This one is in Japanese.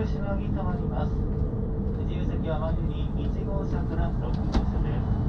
福島に停まります。自由席は前に1号車から6号車です。